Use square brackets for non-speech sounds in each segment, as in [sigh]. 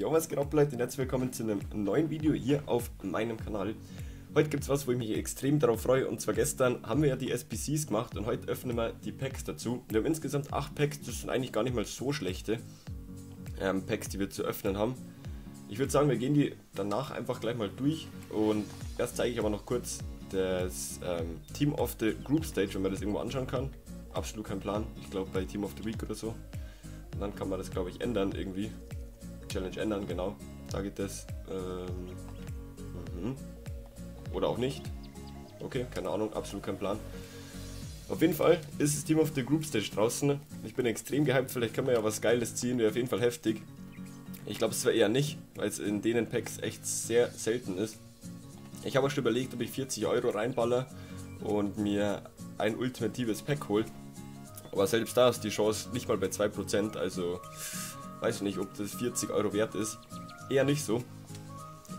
Jo, was geht ab Leute und herzlich willkommen zu einem neuen Video hier auf meinem Kanal. Heute gibt es was, wo ich mich extrem darauf freue und zwar gestern haben wir ja die SPCs gemacht und heute öffnen wir die Packs dazu. Wir haben insgesamt 8 Packs, das sind eigentlich gar nicht mal so schlechte ähm, Packs, die wir zu öffnen haben. Ich würde sagen, wir gehen die danach einfach gleich mal durch und erst zeige ich aber noch kurz das ähm, Team of the Group Stage, wenn man das irgendwo anschauen kann. Absolut kein Plan, ich glaube bei Team of the Week oder so. Und dann kann man das glaube ich ändern irgendwie. Challenge ändern, genau. Da geht das. Ähm, mhm. Oder auch nicht. Okay, keine Ahnung, absolut kein Plan. Auf jeden Fall ist das Team of the Group Stage draußen. Ich bin extrem gehypt, vielleicht kann man ja was Geiles ziehen, wäre auf jeden Fall heftig. Ich glaube es zwar eher nicht, weil es in denen Packs echt sehr selten ist. Ich habe schon überlegt, ob ich 40 Euro reinballer und mir ein ultimatives Pack holt. Aber selbst da ist die Chance nicht mal bei 2%, also Weiß ich nicht, ob das 40 Euro wert ist. Eher nicht so.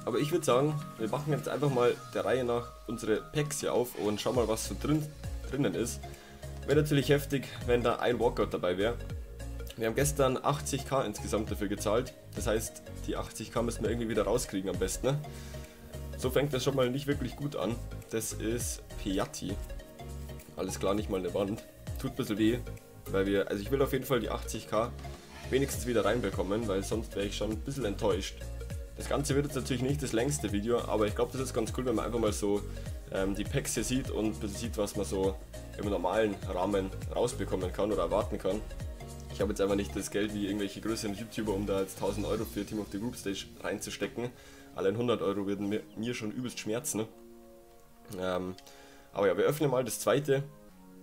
Aber ich würde sagen, wir machen jetzt einfach mal der Reihe nach unsere Packs hier auf und schauen mal, was so drin, drinnen ist. Wäre natürlich heftig, wenn da ein Walkout dabei wäre. Wir haben gestern 80k insgesamt dafür gezahlt. Das heißt, die 80k müssen wir irgendwie wieder rauskriegen am besten. Ne? So fängt das schon mal nicht wirklich gut an. Das ist Piatti. Alles klar, nicht mal eine Wand. Tut ein bisschen weh, weil wir, also ich will auf jeden Fall die 80k wenigstens wieder reinbekommen, weil sonst wäre ich schon ein bisschen enttäuscht. Das Ganze wird jetzt natürlich nicht das längste Video, aber ich glaube, das ist ganz cool, wenn man einfach mal so ähm, die Packs hier sieht und ein bisschen sieht, was man so im normalen Rahmen rausbekommen kann oder erwarten kann. Ich habe jetzt einfach nicht das Geld wie irgendwelche größeren YouTuber, um da jetzt 1000 Euro für Team of the Group Stage reinzustecken. Allein 100 Euro würden mir, mir schon übelst schmerzen. Ähm, aber ja, wir öffnen mal das zweite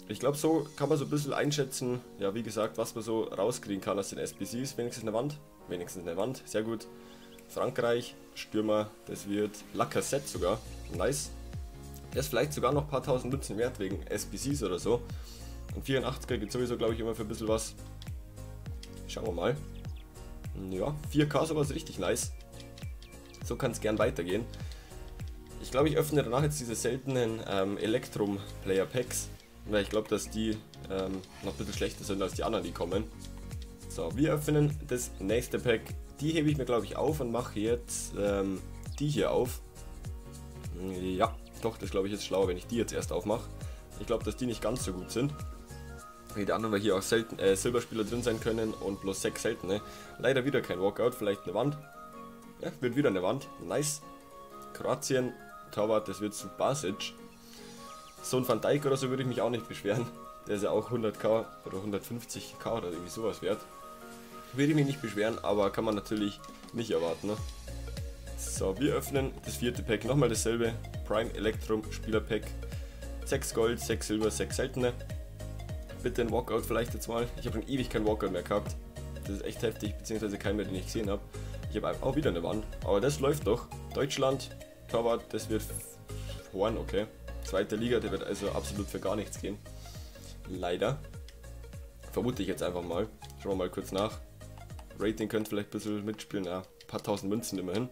ich glaube, so kann man so ein bisschen einschätzen, ja, wie gesagt, was man so rauskriegen kann aus den SBCs. Wenigstens eine Wand, wenigstens eine Wand, sehr gut. Frankreich, Stürmer, das wird Lacazette sogar, nice. Der ist vielleicht sogar noch ein paar tausend Münzen wert wegen SBCs oder so. Und 84er geht sowieso, glaube ich, immer für ein bisschen was. Schauen wir mal. Ja, 4K sowas richtig nice. So kann es gern weitergehen. Ich glaube, ich öffne danach jetzt diese seltenen ähm, Electrum Player Packs. Weil ich glaube, dass die ähm, noch ein bisschen schlechter sind als die anderen, die kommen. So, wir öffnen das nächste Pack. Die hebe ich mir, glaube ich, auf und mache jetzt ähm, die hier auf. Ja, doch, das glaube ich ist schlauer, wenn ich die jetzt erst aufmache. Ich glaube, dass die nicht ganz so gut sind. Die anderen, weil hier auch selten, äh, Silberspieler drin sein können und bloß sechs seltene. Leider wieder kein Walkout, vielleicht eine Wand. Ja, wird wieder eine Wand. Nice. Kroatien, Torwart, das wird zu Basic. So ein Van Dijk oder so würde ich mich auch nicht beschweren. Der ist ja auch 100k oder 150k oder irgendwie sowas wert. Würde ich mich nicht beschweren, aber kann man natürlich nicht erwarten. Ne? So, wir öffnen das vierte Pack. Nochmal dasselbe. Prime Electrum Spieler Pack. 6 Gold, 6 Silber, 6 seltene. Bitte ein Walkout vielleicht jetzt mal. Ich habe schon ewig keinen Walkout mehr gehabt. Das ist echt heftig, beziehungsweise keinen mehr, den ich gesehen habe. Ich habe auch wieder eine Wand. Aber das läuft doch. Deutschland, Torwart, das wird Horn, okay. Zweite Liga, der wird also absolut für gar nichts gehen. Leider. Vermute ich jetzt einfach mal. Schauen wir mal kurz nach. Rating könnte vielleicht ein bisschen mitspielen. Ja, ein paar tausend Münzen immerhin.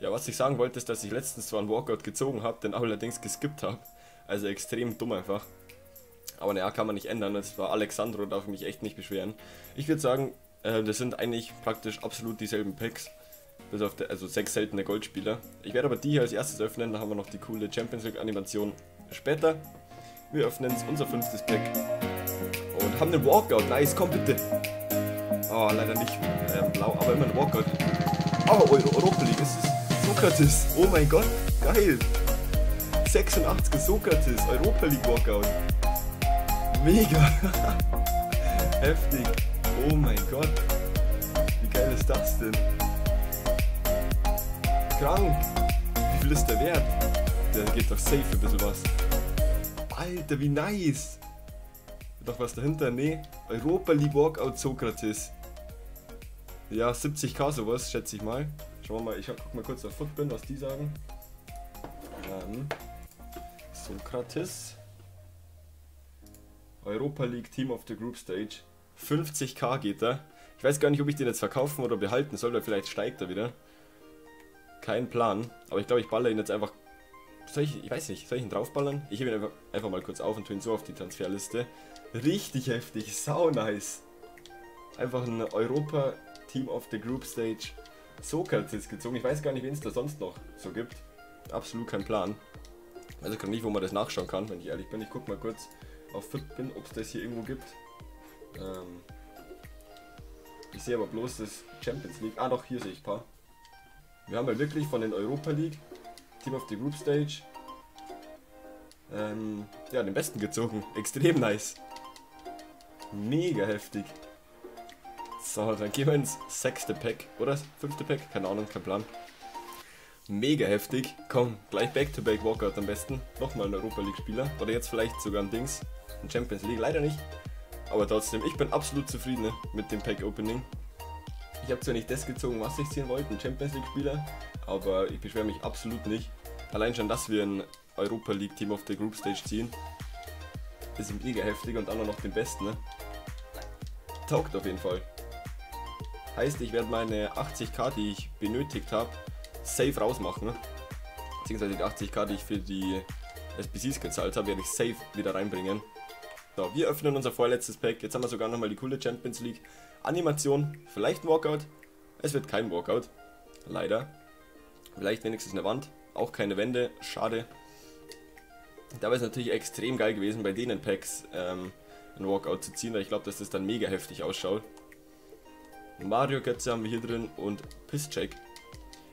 Ja, was ich sagen wollte, ist, dass ich letztens zwar einen Walkout gezogen habe, den allerdings geskippt habe. Also extrem dumm einfach. Aber naja, kann man nicht ändern. Das war Alexandro, darf ich mich echt nicht beschweren. Ich würde sagen, äh, das sind eigentlich praktisch absolut dieselben Picks. Bis auf der, also sechs seltene Goldspieler. Ich werde aber die hier als erstes öffnen, dann haben wir noch die coole Champions League Animation später. Wir öffnen unser fünftes Pack. Und haben einen Walkout. Nice, komm bitte. Oh, leider nicht äh, blau, aber immer ein Walkout. Oh, Euro Europa League, es ist Sokrates. Oh mein Gott, geil. 86 Sokrates, Europa League Walkout. Mega. [laughs] Heftig. Oh mein Gott. Wie geil ist das denn? Krank. Wie viel ist der wert? Der geht doch safe ein bisschen was. Alter, wie nice. Noch was dahinter? Nee. Europa League Walkout Sokrates. Ja, 70k sowas, schätze ich mal. Schauen wir mal, ich guck mal kurz auf Footbin, was die sagen. Ähm, Sokrates. Europa League Team of the Group Stage. 50k geht er. Ich weiß gar nicht, ob ich den jetzt verkaufen oder behalten soll, weil vielleicht steigt er wieder. Kein Plan. Aber ich glaube, ich baller ihn jetzt einfach. Soll ich, ich weiß nicht, soll ich ihn draufballern? Ich hebe ihn einfach, einfach mal kurz auf und tue ihn so auf die Transferliste. Richtig heftig, sau nice. Einfach ein Europa Team of the Group Stage Sokrates gezogen. Ich weiß gar nicht, wen es da sonst noch so gibt. Absolut kein Plan. Also kann nicht, wo man das nachschauen kann, wenn ich ehrlich bin. Ich guck mal kurz auf Fitbin, ob es das hier irgendwo gibt. Ähm ich sehe aber bloß das Champions League. Ah doch, hier sehe ich ein paar. Wir haben ja wirklich von den Europa League, Team of the Group Stage, ähm, ja, den besten gezogen. [laughs] Extrem nice. Mega heftig. So, dann gehen wir ins sechste Pack. Oder fünfte Pack? Keine Ahnung, kein Plan. Mega heftig. Komm, gleich Back-to-Back -back Walkout am besten. Nochmal ein Europa League-Spieler. Oder jetzt vielleicht sogar ein Dings. Ein Champions League. Leider nicht. Aber trotzdem, ich bin absolut zufrieden mit dem Pack-Opening. Ich habe zwar nicht das gezogen, was ich ziehen wollte, ein Champions League-Spieler. Aber ich beschwere mich absolut nicht. Allein schon, dass wir ein Europa League Team of the Group Stage ziehen. Ist mega heftig und dann auch noch den besten. Ne? Taugt auf jeden Fall. Heißt, ich werde meine 80k, die ich benötigt habe, safe rausmachen. Beziehungsweise die 80k, die ich für die SBCs gezahlt habe, werde ich safe wieder reinbringen. So, wir öffnen unser vorletztes Pack. Jetzt haben wir sogar nochmal die coole Champions League Animation. Vielleicht ein Walkout. Es wird kein Walkout. Leider. Vielleicht wenigstens eine Wand. Auch keine Wände. Schade. Da wäre es natürlich extrem geil gewesen, bei denen Packs ähm, ein Walkout zu ziehen, weil ich glaube, dass das dann mega heftig ausschaut. Mario Götze haben wir hier drin und Pisscheck.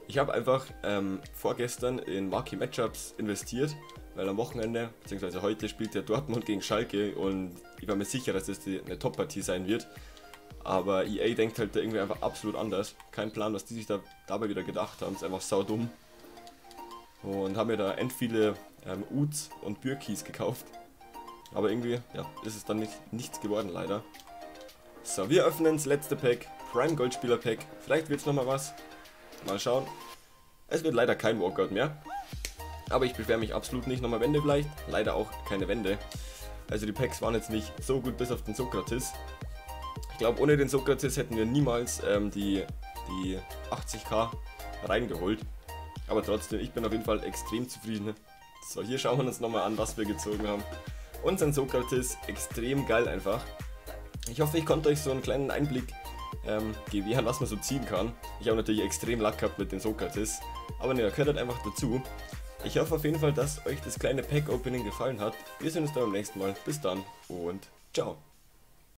Ich habe einfach ähm, vorgestern in Marquee Matchups investiert, weil am Wochenende, beziehungsweise heute spielt der Dortmund gegen Schalke und ich war mir sicher, dass das die, eine Top-Partie sein wird. Aber EA denkt halt da irgendwie einfach absolut anders. Kein Plan, was die sich da dabei wieder gedacht haben. Ist einfach saudumm. Und haben mir da end viele ähm, Uts und Bürkis gekauft. Aber irgendwie, ja, ist es dann nicht, nichts geworden leider. So, wir öffnen das letzte Pack. Prime Goldspieler Pack. Vielleicht wird es nochmal was. Mal schauen. Es wird leider kein Walkout mehr. Aber ich beschwere mich absolut nicht. Nochmal Wände vielleicht. Leider auch keine Wände. Also die Packs waren jetzt nicht so gut bis auf den Sokrates. Ich glaube, ohne den Sokrates hätten wir niemals ähm, die, die 80k reingeholt. Aber trotzdem, ich bin auf jeden Fall extrem zufrieden. So, hier schauen wir uns nochmal an, was wir gezogen haben. Unser Sokrates, extrem geil einfach. Ich hoffe, ich konnte euch so einen kleinen Einblick ähm, gewähren, was man so ziehen kann. Ich habe natürlich extrem Lack gehabt mit den Sokrates, aber ne, gehört halt einfach dazu. Ich hoffe auf jeden Fall, dass euch das kleine Pack-Opening gefallen hat. Wir sehen uns dann beim nächsten Mal. Bis dann und ciao.